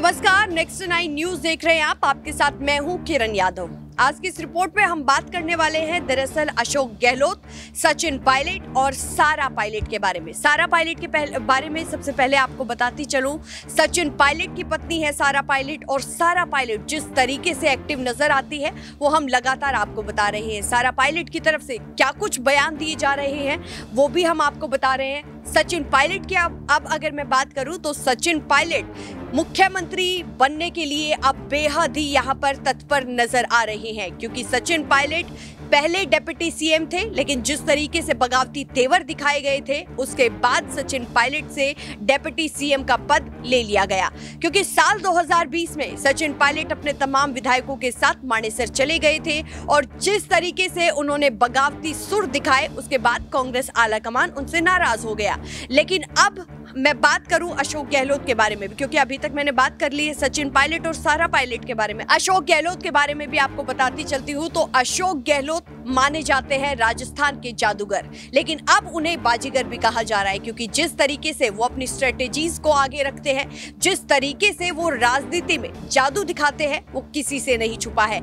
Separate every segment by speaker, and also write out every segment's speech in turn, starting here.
Speaker 1: Next nine news देख रहे हैं आप। आपके साथ मैं हूँ किरण यादव। आज की इस रिपोर्ट में हम बात करने वाले हैं दरअसल अशोक गहलोत सचिन पायलट और सारा पायलट के बारे में। सारा पायलट के पहले, बारे में सबसे पहले आपको बताती चलूँ सचिन पायलट की पत्नी है सारा पायलट और सारा पायलट जिस तरीके से एक्टिव नज़र आती है वो हम लगातार आपको बता रहे हैं। सारा पायलट की तरफ़ से क्या कुछ बयान दिए जा रहे हैं वो भी हम आपको बता रहे हैं। सचिन पायलट की अब अब अगर मैं बात करूँ तो सचिन पायलट मुख्यमंत्री बनने के लिए अब बेहद ही यहाँ पर तत्पर नज़र आ रहे हैं, क्योंकि सचिन पायलट पहले डेप्यूटी सीएम थे, लेकिन जिस तरीके से बगावती तेवर दिखाए गए थे, उसके बाद सचिन पायलट से डेप्यूटी सीएम का पद ले लिया गया। क्योंकि साल 2020 में सचिन पायलट अपने तमाम विधायकों के साथ मानेसर चले गए थे, और जिस तरीके से उन्होंने बगावती सुर दिखाए, उसके बाद कांग्रेस आलाकमान उनसे नाराज़ हो गया। लेकिन अब मैं बात करूँ अशोक गहलोत के बारे में भी, क्योंकि अभी तक मैंने बात कर ली है सचिन पायलट और सारा पायलट के बारे में। अशोक गहलोत के बारे में भी आपको बताती चलती हूँ तो अशोक गहलोत माने जाते हैं राजस्थान के जादूगर। लेकिन अब उन्हें बाजीगर भी कहा जा रहा है, क्योंकि जिस तरीके से वो अपनी स्ट्रेटेजीज को आगे रखते हैं, जिस तरीके से वो राजनीति में जादू दिखाते हैं, वो किसी से नहीं छुपा है।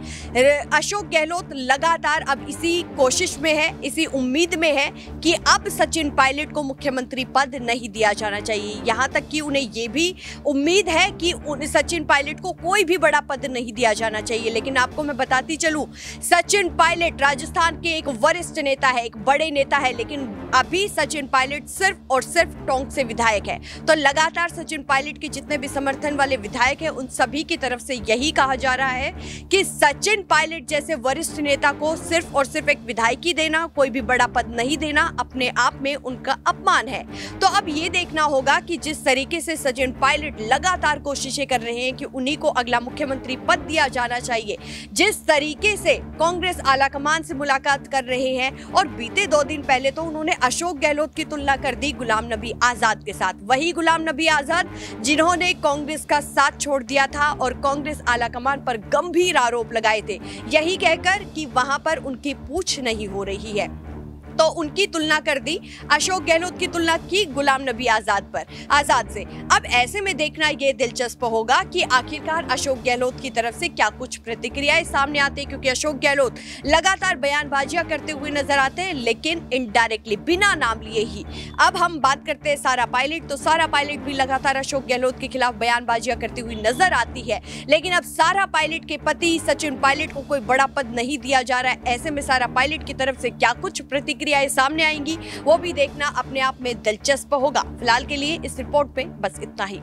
Speaker 1: अशोक गहलोत लगातार अब इसी कोशिश में है, इसी उम्मीद में है कि अब सचिन पायलट को मुख्यमंत्री पद नहीं दिया जाना चाहिए। यहाँ तक कि उन्हें ये भी उम्मीद है कि सचिन पायलट को कोई भी बड़ा पद नहीं दिया जाना चाहिए। लेकिन आपको मैं बताती चलूँ, सचिन पायलट राजस्थान के एक वरिष्ठ नेता है, एक बड़े नेता है, लेकिन अभी सचिन पायलट सिर्फ़ और सिर्फ़ टोंक से विधायक है। तो लगातार सचिन पायलट के जितने भी समर्थन वाले विधायक है, उन सभी की तरफ़ से यही कहा जा रहा है कि सचिन पायलट जैसे वरिष्ठ नेता को सिर्फ़ और सिर्फ़ एक विधायकी देना, कोई भी बड़ा पद नहीं देना, अपने आप में उनका अपमान है। तो अब ये देखना होगा कि जिस तरीके से सचिन पायलट लगातार कोशिशें कर रहे हैं कि उन्हीं को अगला मुख्यमंत्री पद दिया जाना चाहिए। जिस तरीके से कांग्रेस आलाकमान से मुलाकात कर रहे हैं और बीते दो दिन पहले तो उन्होंने अशोक गहलोत की तुलना कर दी गुलाम नबी आज़ाद के साथ। वही गुलाम नबी आज़ाद जिन्होंने कांग्रेस का साथ छोड़ दिया था और कांग्रेस आलाकमान पर गंभीर आरोप लगाए थे। यही कहकर कि वहाँ पर उनकी पूछ नहीं हो रही है। तो उनकी तुलना कर दी, अशोक गहलोत की तुलना की गुलाम नबी आज़ाद पर। आज़ाद से, अब ऐसे में देखना ये दिलचस्प होगा कि आखिरकार अशोक गहलोत की तरफ़ से क्या कुछ प्रतिक्रियाएँ सामने आती है, क्योंकि अशोक गहलोत लगातार बयानबाजियाँ करते हुए नज़र आते हैं, लेकिन इनडायरेक्टली बिना नाम लिए ही। अब हम बात करते हैं सारा पायलट तो सारा पायलट भी लगातार अशोक गहलोत के खिलाफ बयानबाजियाँ करती हुई नज़र आती है। लेकिन अब सारा पायलट के पति, सचिन पायलट को कोई बड़ा पद नहीं दिया जा रहा है। ऐसे में सारा पायलट की तरफ़ से क्या कुछ प्रतिक्रिया प्रतिक्रियाएँ सामने आएँगी, वो भी देखना अपने आप में दिलचस्प होगा। फ़िलहाल के लिए इस रिपोर्ट पे बस इतना ही।